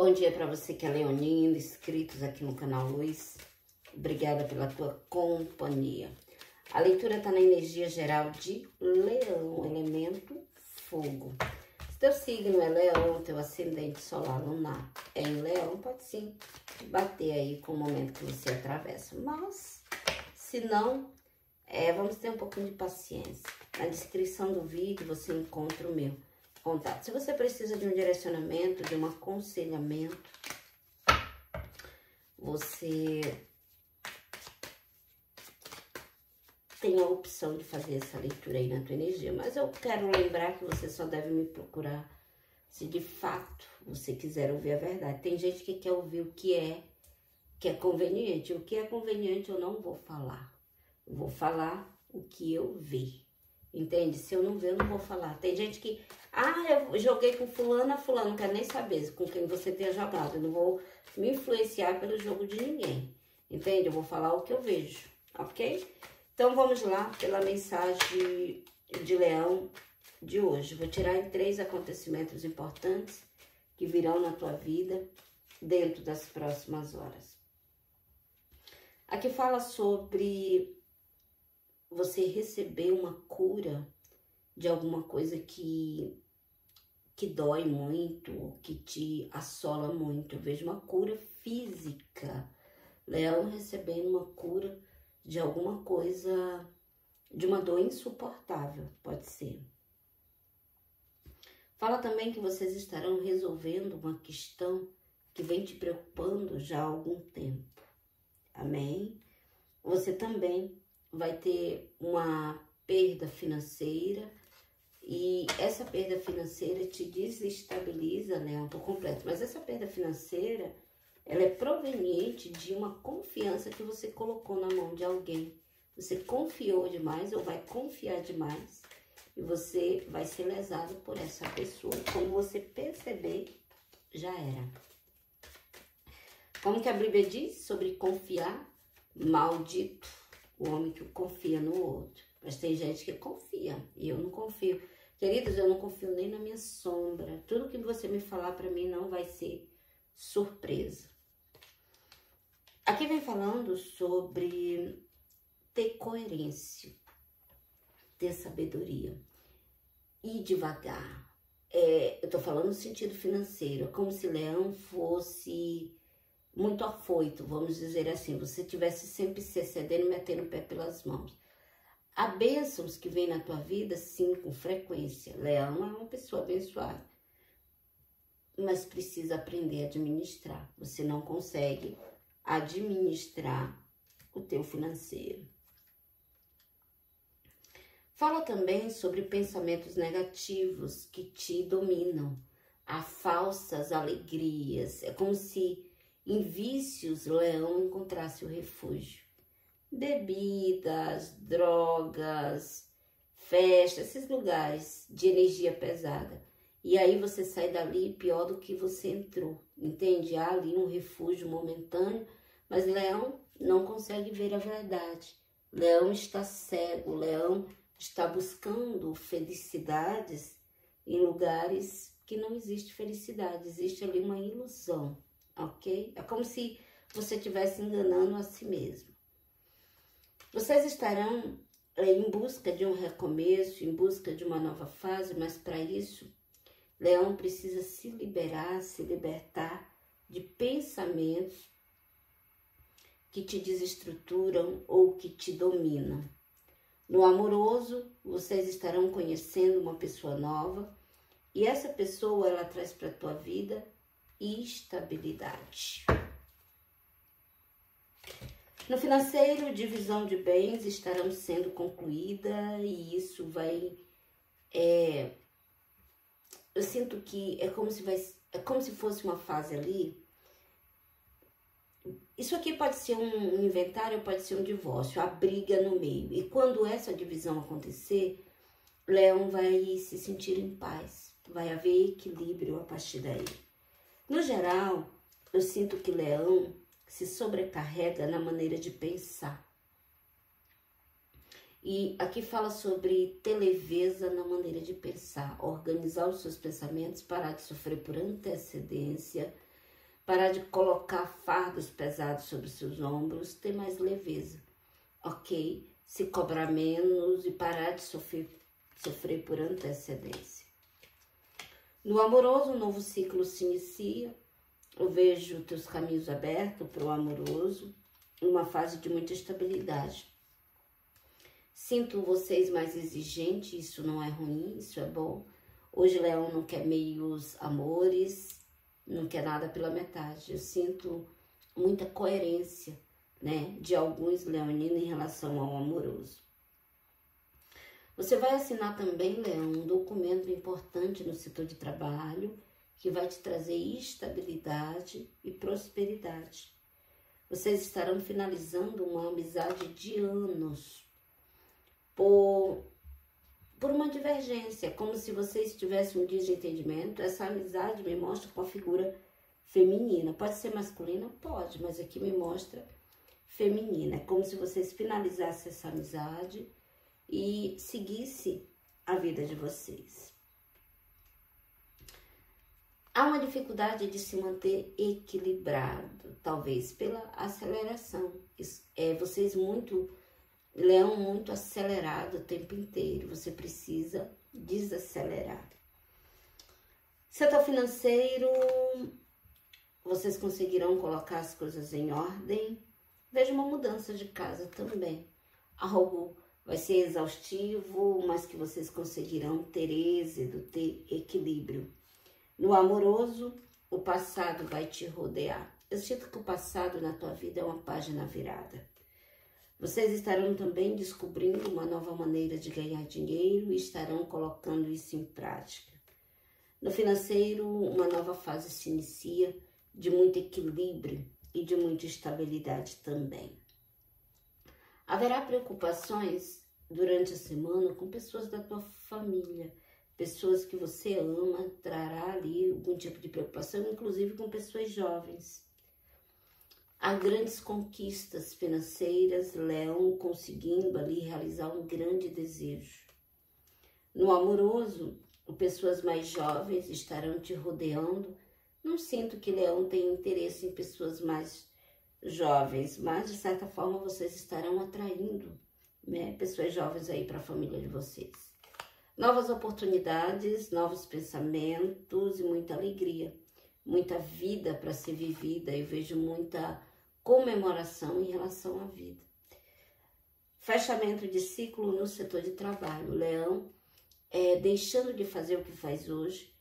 Bom dia para você que é leonino, inscritos aqui no canal Luz. Obrigada pela tua companhia. A leitura está na energia geral de leão, elemento fogo. Se teu signo é leão, teu ascendente solar lunar é em leão, pode sim bater aí com o momento que você atravessa. Mas, se não, é, vamos ter um pouquinho de paciência. Na descrição do vídeo você encontra o meu contato. Se você precisa de um direcionamento, de um aconselhamento, você tem a opção de fazer essa leitura aí na tua energia. Mas eu quero lembrar que você só deve me procurar se de fato você quiser ouvir a verdade. Tem gente que quer ouvir o que é, que é conveniente. O que é conveniente eu não vou falar. Eu vou falar o que eu vi. Entende? Se eu não ver, eu não vou falar. Tem gente que, ah, eu joguei com fulano, fulano não quer nem saber com quem você tenha jogado. Eu não vou me influenciar pelo jogo de ninguém. Entende? Eu vou falar o que eu vejo, ok? Então vamos lá pela mensagem de leão de hoje. Vou tirar em três acontecimentos importantes que virão na tua vida dentro das próximas horas. Aqui fala sobre você receber uma cura de alguma coisa que que dói muito, que te assola muito. Eu vejo uma cura física. Leão recebendo uma cura de alguma coisa, de uma dor insuportável, pode ser. Fala também que vocês estarão resolvendo uma questão que vem te preocupando já há algum tempo. Amém? Você também vai ter uma perda financeira e essa perda financeira te desestabiliza, né? Pouco completo. Mas essa perda financeira, ela é proveniente de uma confiança que você colocou na mão de alguém. Você confiou demais ou vai confiar demais e você vai ser lesado por essa pessoa. Quando você perceber, já era. Como que a Bíblia diz sobre confiar? Maldito o homem que confia no outro. Mas tem gente que confia e eu não confio. Queridos, eu não confio nem na minha sombra. Tudo que você me falar para mim não vai ser surpresa. Aqui vem falando sobre ter coerência, ter sabedoria, ir devagar. É, eu tô falando no sentido financeiro, como se leão fosse muito afoito, vamos dizer assim, você tivesse sempre se excedendo, metendo o pé pelas mãos. Há bênçãos que vêm na tua vida, sim, com frequência. Leão é uma pessoa abençoada, mas precisa aprender a administrar. Você não consegue administrar o teu financeiro. Fala também sobre pensamentos negativos que te dominam, há falsas alegrias. É como se em vícios, leão encontrasse o refúgio. Bebidas, drogas, festas, esses lugares de energia pesada. E aí você sai dali pior do que você entrou, entende? Há ali um refúgio momentâneo, mas leão não consegue ver a verdade. Leão está cego, leão está buscando felicidades em lugares que não existe felicidade, existe ali uma ilusão ok? É como se você estivesse enganando a si mesmo. Vocês estarão é, em busca de um recomeço, em busca de uma nova fase, mas para isso, Leão precisa se liberar, se libertar de pensamentos que te desestruturam ou que te dominam. No amoroso, vocês estarão conhecendo uma pessoa nova e essa pessoa ela traz para a tua vida estabilidade. No financeiro, divisão de bens estarão sendo concluída e isso vai. É, eu sinto que é como se vai, é como se fosse uma fase ali. Isso aqui pode ser um inventário, pode ser um divórcio, a briga no meio. E quando essa divisão acontecer, Leão vai se sentir em paz, vai haver equilíbrio a partir daí. No geral, eu sinto que Leão se sobrecarrega na maneira de pensar. E aqui fala sobre ter leveza na maneira de pensar, organizar os seus pensamentos, parar de sofrer por antecedência parar de colocar fardos pesados sobre seus ombros, ter mais leveza, ok? Se cobrar menos e parar de sofrer, sofrer por antecedência. No amoroso, um novo ciclo se inicia. Eu vejo teus caminhos abertos para o amoroso, uma fase de muita estabilidade. Sinto vocês mais exigentes, isso não é ruim, isso é bom. Hoje Leão não quer meios amores, não quer nada pela metade. Eu sinto muita coerência, né, de alguns leoninos em relação ao amoroso. Você vai assinar também, Leão, um documento importante no setor de trabalho que vai te trazer estabilidade e prosperidade. Vocês estarão finalizando uma amizade de anos por, por uma divergência, como se vocês tivessem um desentendimento. Essa amizade me mostra com a figura feminina. Pode ser masculina? Pode, mas aqui me mostra feminina. É como se vocês finalizassem essa amizade e seguisse a vida de vocês. Há uma dificuldade de se manter equilibrado, talvez pela aceleração. É, vocês muito leão muito acelerado o tempo inteiro. Você precisa desacelerar. Setor financeiro, vocês conseguirão colocar as coisas em ordem. Veja uma mudança de casa também. Algo vai ser exaustivo, mas que vocês conseguirão ter êxito, ter equilíbrio. No amoroso, o passado vai te rodear. Eu sinto que o passado na tua vida é uma página virada. Vocês estarão também descobrindo uma nova maneira de ganhar dinheiro e estarão colocando isso em prática. No financeiro, uma nova fase se inicia de muito equilíbrio e de muita estabilidade também. Haverá preocupações durante a semana com pessoas da tua família, pessoas que você ama, trará ali algum tipo de preocupação, inclusive com pessoas jovens. Há grandes conquistas financeiras, Leão conseguindo ali realizar um grande desejo. No amoroso, pessoas mais jovens estarão te rodeando. Não sinto que Leão tenha interesse em pessoas mais jovens, mas de certa forma vocês estarão atraindo né, pessoas jovens aí para a família de vocês. Novas oportunidades, novos pensamentos e muita alegria, muita vida para ser vivida. Eu vejo muita comemoração em relação à vida. Fechamento de ciclo no setor de trabalho. Leão é, deixando de fazer o que faz hoje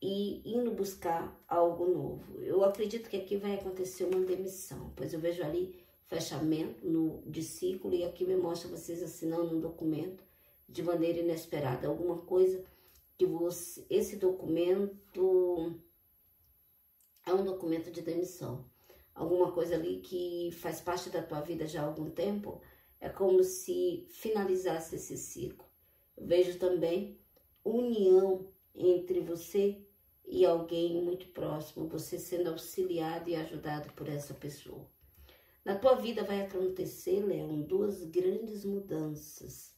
e indo buscar algo novo. Eu acredito que aqui vai acontecer uma demissão, pois eu vejo ali fechamento no, de ciclo e aqui me mostra vocês assinando um documento de maneira inesperada, alguma coisa que você, esse documento é um documento de demissão alguma coisa ali que faz parte da tua vida já há algum tempo, é como se finalizasse esse ciclo. Eu vejo também união entre você e alguém muito próximo, você sendo auxiliado e ajudado por essa pessoa. Na tua vida vai acontecer, Leão, duas grandes mudanças.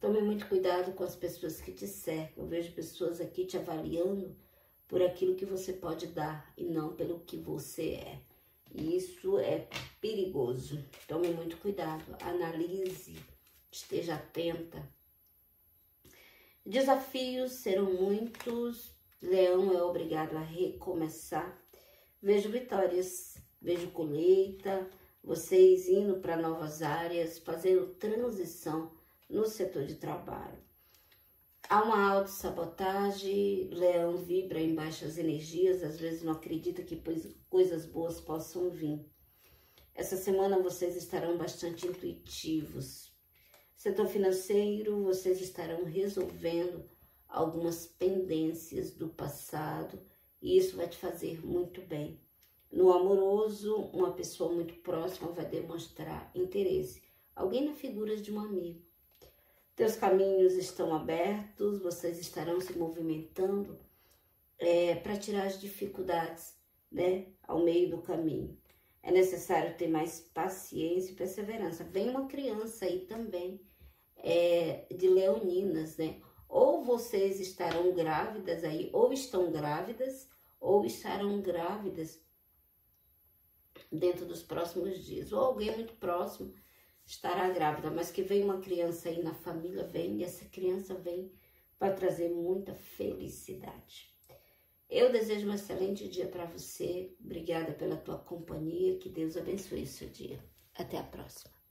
Tome muito cuidado com as pessoas que te cercam. Eu vejo pessoas aqui te avaliando por aquilo que você pode dar e não pelo que você é. Isso é perigoso. Tome muito cuidado, analise, esteja atenta. Desafios serão muitos. Leão é obrigado a recomeçar. Vejo vitórias, vejo colheita, vocês indo para novas áreas, fazendo transição no setor de trabalho. Há uma autossabotagem, leão vibra em baixas energias, às vezes não acredita que coisas boas possam vir. Essa semana vocês estarão bastante intuitivos. Setor financeiro, vocês estarão resolvendo algumas pendências do passado e isso vai te fazer muito bem. No amoroso, uma pessoa muito próxima vai demonstrar interesse, alguém na figura de um amigo. Teus caminhos estão abertos, vocês estarão se movimentando é, para tirar as dificuldades né, ao meio do caminho. É necessário ter mais paciência e perseverança. Vem uma criança aí também é, de leoninas, né? Ou vocês estarão grávidas aí, ou estão grávidas, ou estarão grávidas dentro dos próximos dias. Ou alguém muito próximo estará grávida, mas que vem uma criança aí na família, vem, e essa criança vem para trazer muita felicidade. Eu desejo um excelente dia para você. Obrigada pela tua companhia. Que Deus abençoe o seu dia. Até a próxima.